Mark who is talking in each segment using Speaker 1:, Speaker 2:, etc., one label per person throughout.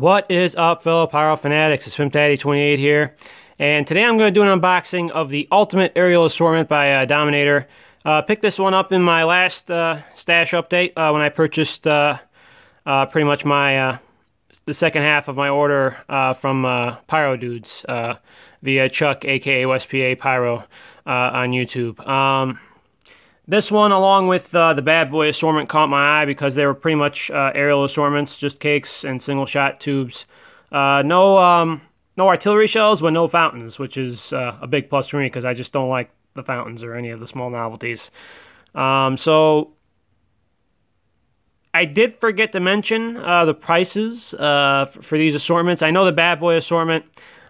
Speaker 1: What is up, fellow Pyro Fanatics? It's PimpDaddee28 here, and today I'm going to do an unboxing of the Ultimate Aerial Assortment by uh, Dominator. Uh, picked this one up in my last uh, stash update uh, when I purchased uh, uh, pretty much my the second half of my order from Pyro Dudes via Chuck, aka WestPA Pyro, on YouTube. Um, this one, along with uh, the Bad Boy assortment, caught my eye because they were pretty much uh, aerial assortments, just cakes and single shot tubes. Uh, no, um, no artillery shells, but no fountains, which is uh, a big plus for me because I just don't like the fountains or any of the small novelties. Um, so I did forget to mention uh, the prices uh, for these assortments. I know the Bad Boy assortment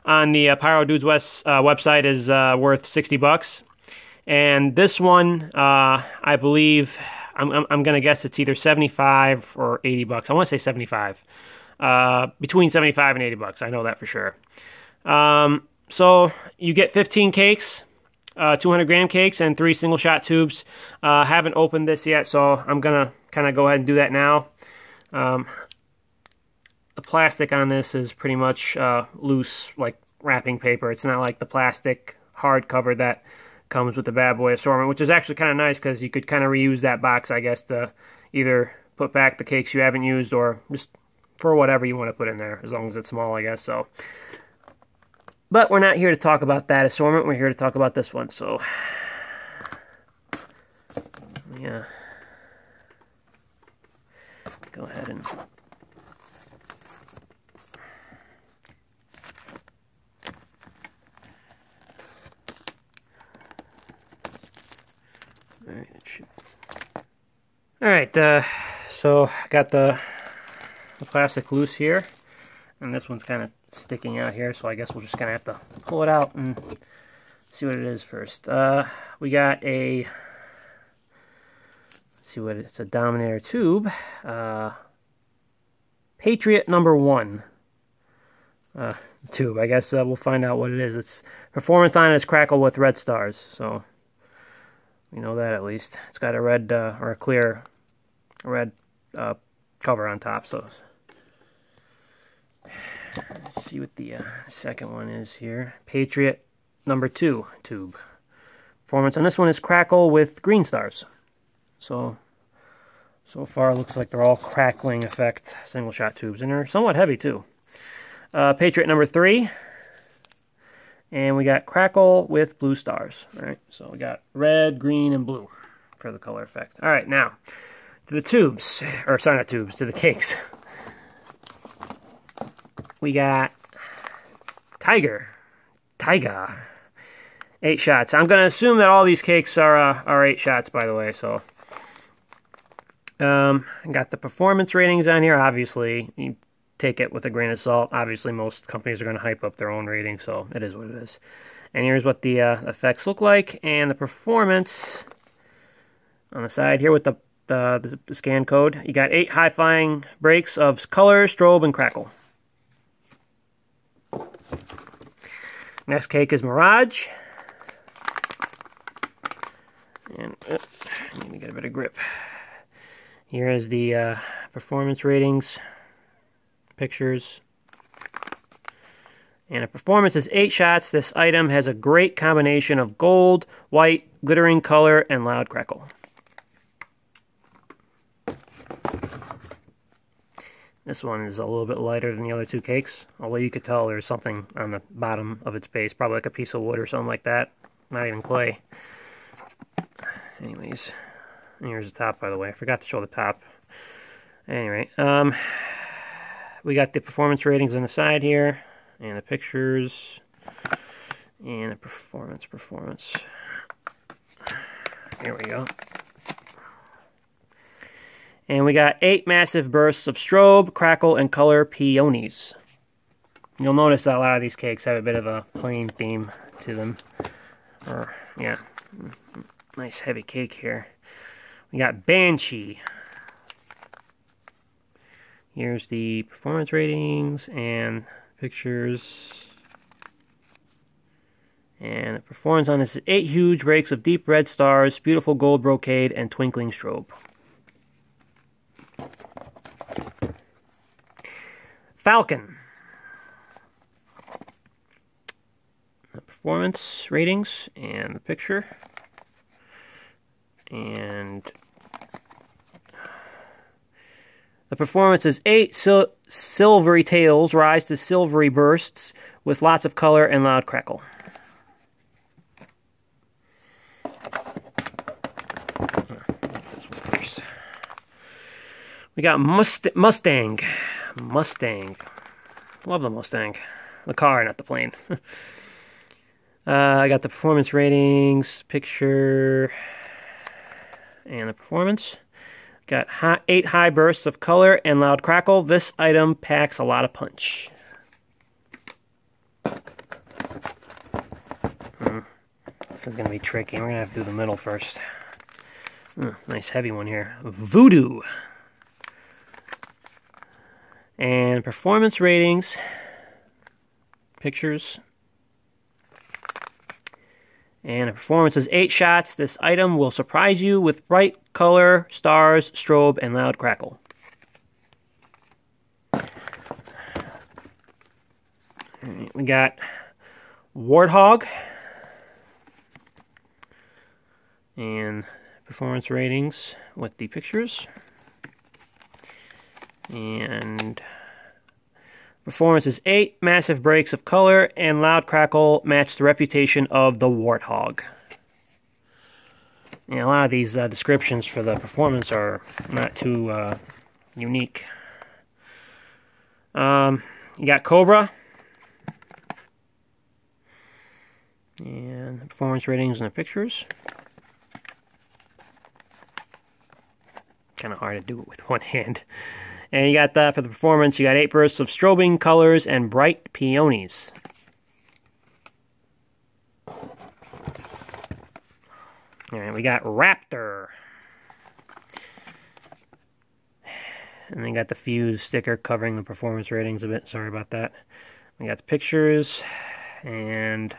Speaker 1: on the Pyro Dudes West website is worth 60 bucks. And this one, uh, I believe, I'm, I'm, I'm going to guess it's either 75 or 80 bucks. I want to say 75. Uh, between 75 and 80 bucks. I know that for sure. Um, so you get 15 cakes, uh, 200 gram cakes, and three single shot tubes. Uh, haven't opened this yet, so I'm going to kind of go ahead and do that now. Um, the plastic on this is pretty much uh, loose, like wrapping paper. It's not like the plastic hardcover that comes with the bad boy assortment, which is actually kind of nice because you could kind of reuse that box, I guess, to either put back the cakes you haven't used or just for whatever you want to put in there, as long as it's small, I guess. So, but we're not here to talk about that assortment. We're here to talk about this one. So, yeah, go ahead and All right, uh, so I got the, the plastic loose here, and this one's kind of sticking out here, so I guess we're just going to have to pull it out and see what it is first. Uh, we got a, see what it, it's a Dominator tube, uh, Patriot number one uh, tube. I guess uh, we'll find out what it is. It's performance on is crackle with red stars, so we know that at least. It's got a red uh, or a clear red uh, cover on top. So let's see what the uh, second one is here. Patriot number two tube. Performance on this one is crackle with green stars. So so far looks like they're all crackling effect single shot tubes and they're somewhat heavy too. Uh, Patriot number three. And we got crackle with blue stars. All right, so we got red, green, and blue for the color effect. All right, now to the tubes, or sorry, not tubes, to the cakes. We got Tiger, Tiger, eight shots. I'm gonna assume that all these cakes are uh, are eight shots, by the way. So, um, got the performance ratings on here. Obviously, take it with a grain of salt. Obviously, most companies are gonna hype up their own rating, so it is what it is. And here's what the uh, effects look like, and the performance on the side here with the the, the scan code. You got eight high-flying breaks of color, strobe, and crackle. Next cake is Mirage. And uh, I need to get a bit of grip. Here is the uh, performance ratings, pictures. And a performance is 8 shots. This item has a great combination of gold, white, glittering color, and loud crackle. This one is a little bit lighter than the other two cakes, although you could tell there's something on the bottom of its base, probably like a piece of wood or something like that, not even clay. Anyways, here's the top, by the way. I forgot to show the top. Anyway, um, we got the performance ratings on the side here, and the pictures, and the performance, performance. Here we go. And we got eight massive bursts of strobe, crackle, and color peonies. You'll notice that a lot of these cakes have a bit of a plane theme to them. Or, yeah, nice heavy cake here. We got Banshee. Here's the performance ratings and pictures. And the performance on this is eight huge breaks of deep red stars, beautiful gold brocade, and twinkling strobe. Falcon. The performance ratings and the picture. And the performance is eight sil silvery tails rise to silvery bursts with lots of color and loud crackle. We got Must Mustang. Mustang. Love the Mustang. The car, not the plane. uh, I got the performance ratings, picture, and the performance. Got eight high bursts of color and loud crackle. This item packs a lot of punch. Hmm. This is going to be tricky. We're going to have to do the middle first. Hmm, nice heavy one here. Voodoo and performance ratings, pictures, and a performance is 8 shots. This item will surprise you with bright color, stars, strobe, and loud crackle. we got Warthog and performance ratings with the pictures and performance is 8. Massive breaks of color and loud crackle match the reputation of the Warthog. And a lot of these uh, descriptions for the performance are not too uh, unique. Um, you got Cobra. And performance ratings and the pictures. Kind of hard to do it with one hand. And you got that for the performance. You got eight bursts of strobing colors and bright peonies. All right, we got Raptor. And then got the fuse sticker covering the performance ratings a bit. Sorry about that. We got the pictures and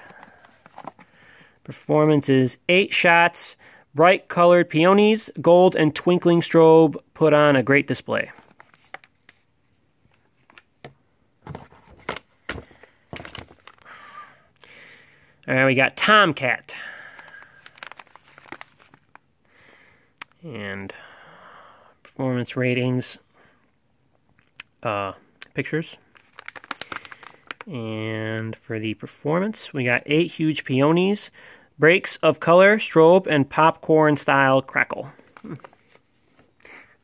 Speaker 1: performance is eight shots, bright colored peonies, gold and twinkling strobe put on a great display. Alright, we got Tomcat. And performance ratings, uh, pictures. And for the performance, we got eight huge peonies, breaks of color, strobe, and popcorn style crackle. Hmm.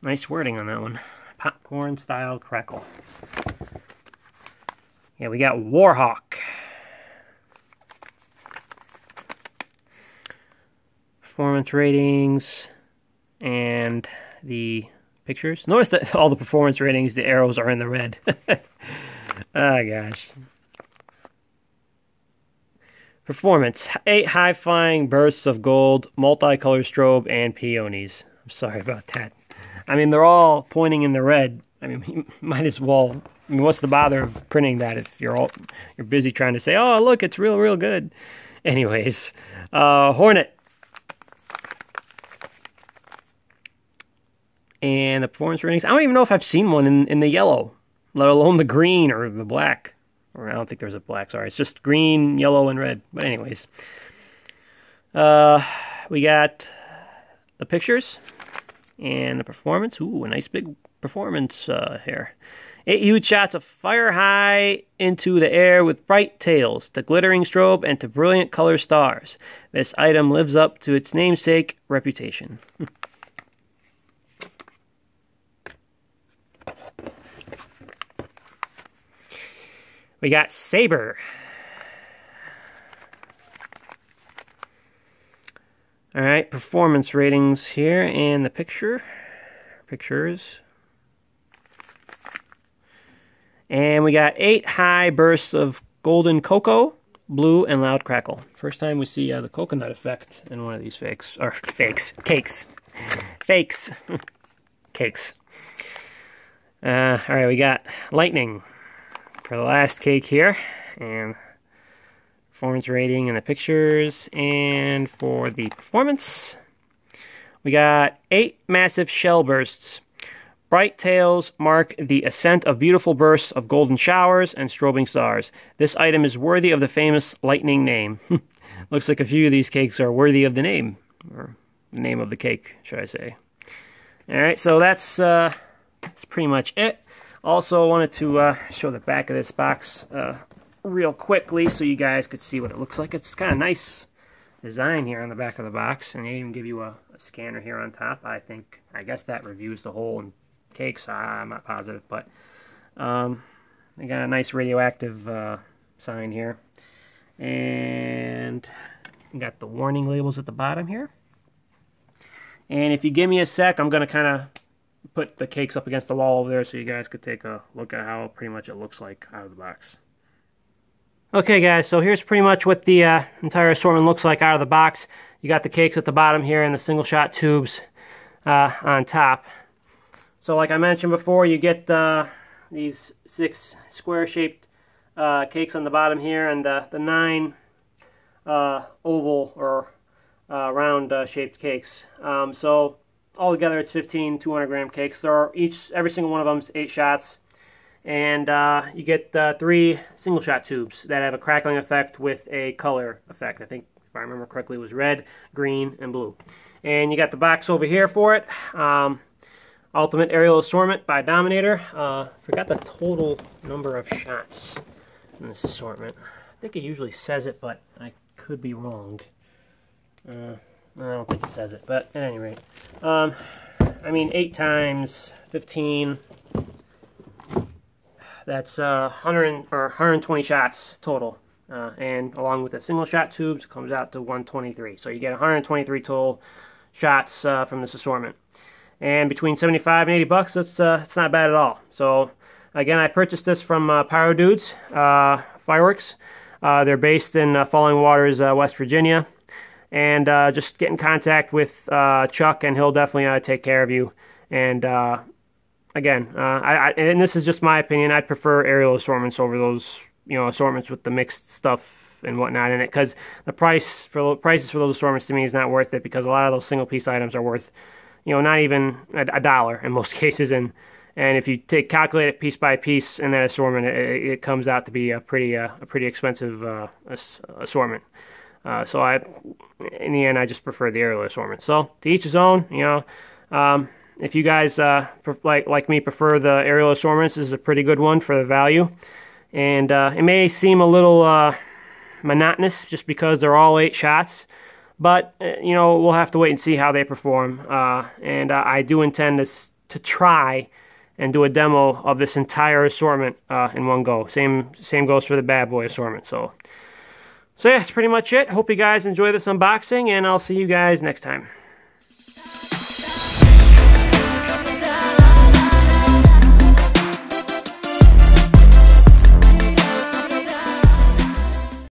Speaker 1: Nice wording on that one. Popcorn style crackle. Yeah, we got Warhawk. Performance ratings, and the pictures. Notice that all the performance ratings, the arrows are in the red. oh gosh. Performance. Eight high-flying bursts of gold, multicolor strobe, and peonies. I'm sorry about that. I mean, they're all pointing in the red. I mean, you might as well. I mean, what's the bother of printing that if you're all you're busy trying to say, "Oh, look, it's real, real good." Anyways, uh, Hornet. And the performance ratings. I don't even know if I've seen one in, in the yellow, let alone the green or the black. Or I don't think there's a black, sorry. It's just green, yellow, and red. But anyways. Uh, we got the pictures and the performance. Ooh, a nice big performance uh, here. Eight huge shots of fire high into the air with bright tails, to glittering strobe, and to brilliant color stars. This item lives up to its namesake reputation. We got Saber. All right, performance ratings here and the picture. Pictures. And we got eight high bursts of golden coco, blue, and loud crackle. First time we see uh, the coconut effect in one of these fakes. Or fakes. Cakes. Fakes. Cakes. Uh, all right, we got lightning for the last cake here. And performance rating and the pictures. And for the performance, we got eight massive shell bursts. Bright tails mark the ascent of beautiful bursts of golden showers and strobing stars. This item is worthy of the famous lightning name. Looks like a few of these cakes are worthy of the name, or the name of the cake, should I say. Alright, so that's, uh, that's pretty much it. Also, I wanted to uh, show the back of this box uh, real quickly so you guys could see what it looks like. It's kind of nice design here on the back of the box, and they even give you a, a scanner here on top. I think, I guess that reviews the whole cakes. I'm not positive, but um, they got a nice radioactive uh, sign here. And got the warning labels at the bottom here. And if you give me a sec, I'm going to kind of put the cakes up against the wall over there so you guys could take a look at how pretty much it looks like out of the box. Okay guys, so here's pretty much what the uh, entire assortment looks like out of the box. You got the cakes at the bottom here and the single shot tubes uh, on top. So like I mentioned before, you get uh, these six square-shaped uh, cakes on the bottom here and uh, the nine uh, oval or round-shaped uh, cakes. Um, so altogether it's 15 200 gram cakes. There are each, every single one of them is eight shots. And you get three single shot tubes that have a crackling effect with a color effect. I think, if I remember correctly, it was red, green, and blue. And you got the box over here for it. Um, Ultimate Aerial Assortment by Dominator. Uh, forgot the total number of shots in this assortment. I think it usually says it, but I could be wrong. Uh, I don't think it says it, but at any rate. Um, I mean, 8 times 15, that's uh, 100 or 120 shots total. Uh, and along with the single shot tubes, comes out to 123. So you get 123 total shots uh, from this assortment and between 75 and 80 bucks that's uh, it's not bad at all so again I purchased this from uh, Pyro Dudes uh, fireworks uh, they're based in uh, Falling Waters West Virginia and uh, just get in contact with uh, Chuck and he'll definitely uh, take care of you and again I, I, and this is just my opinion I'd prefer aerial assortments over those you know assortments with the mixed stuff and whatnot in it because the price for prices for those assortments to me is not worth it because a lot of those single piece items are worth you know, not even a, a dollar in most cases. And and if you take calculate it piece by piece in that assortment, it, it comes out to be a pretty uh, a pretty expensive uh, assortment. Uh, so I, in the end, I just prefer the aerial assortment. So to each his own. You know, um, if you guys uh, like like me prefer the aerial assortments, this is a pretty good one for the value. And uh, it may seem a little uh, monotonous just because they're all eight shots. But, uh, you know, we'll have to wait and see how they perform. Uh, and uh, I do intend to, to try and do a demo of this entire assortment in one go. Same same goes for the bad boy assortment. So, so yeah, that's pretty much it. Hope you guys enjoy this unboxing, and I'll see you guys next time.